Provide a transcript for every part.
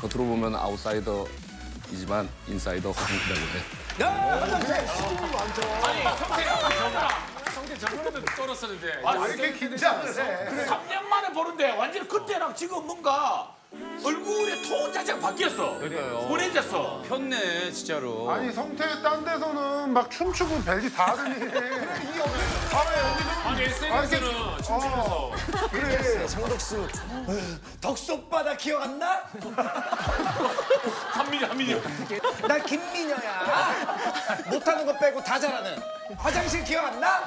겉으로 보면 아웃사이더이지만 인사이더 허승이라고 해. 성대 저번에도 떨었었는데 아, 왜 이렇게 긴장을 해? 3년 만에 보는데 완전 그때랑 지금 뭔가 얼굴 자체가 바뀌었어. 보내졌어. 폈네 진짜로. 아니 성태 딴 데서는 막 춤추고 별짓 다 하더니 그래 아니 SNS는 춤추면서 덕수 오빠 나 기억 안 나? 한민이 한민이 나 김민여야. 못하는 거 빼고 다 잘하는. 화장실 기억 안 나?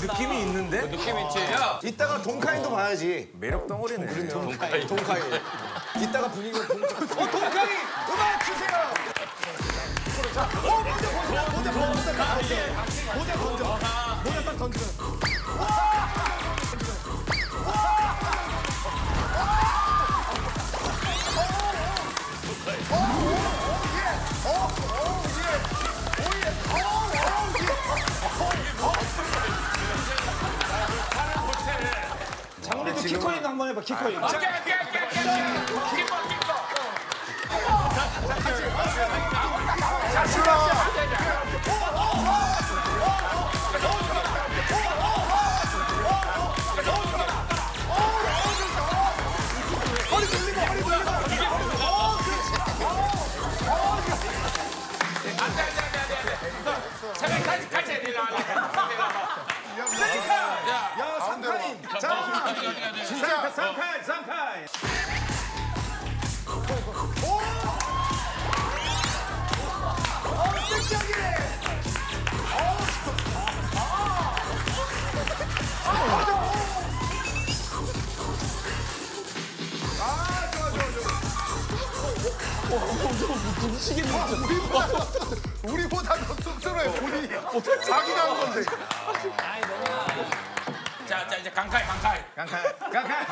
느낌이 있는데? 느낌 있지. 야 이따가 동카인도 봐야지. 매력 덩어리네. 동카인. 동카인. 이따가 분위기가 동카. 어 동카인 음악 주세요. 자, 어 모자 모자 모자 모자 모자 딱 던져. 모자 던져. 모자 딱 던져. 키커인 한번 해봐 키커인. 제가 진짜 삼카인 삼카인. 우리보다 더 쑥스러워 본인이 자기가 한 건데 자, 자 이제 강카이 강카이. 저,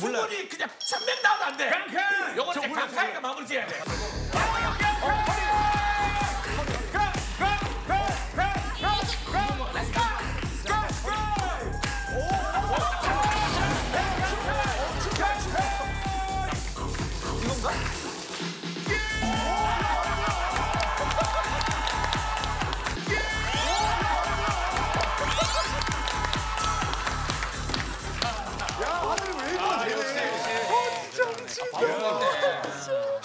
몰라요. 우리 그냥 천명 나오면 안 돼. 강카이. 요거 이제 강카이가 마무리 지어야 돼.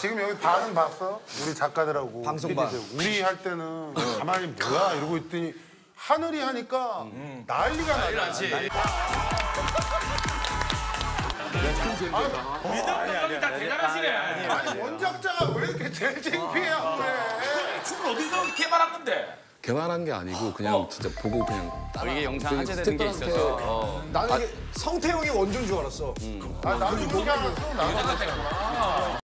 지금 여기 반은 봤어? 우리 작가들하고 방송반. 우리 할 때는 가만히 뭐야 이러고 있더니 하늘이 하니까 난리가 나지 여기 다 대단하시네. 아니 원작자가 왜 이렇게 제일 창피해 그래 춤을 어디서 개발한 건데? 개발한 게 아니고 그냥 진짜 보고 그냥 따라. 이게 영상 하차되는 게 있어서. 어. 나는 이게 성태형이 원조인 줄 알았어. 아 나도 그렇게 알았어 나도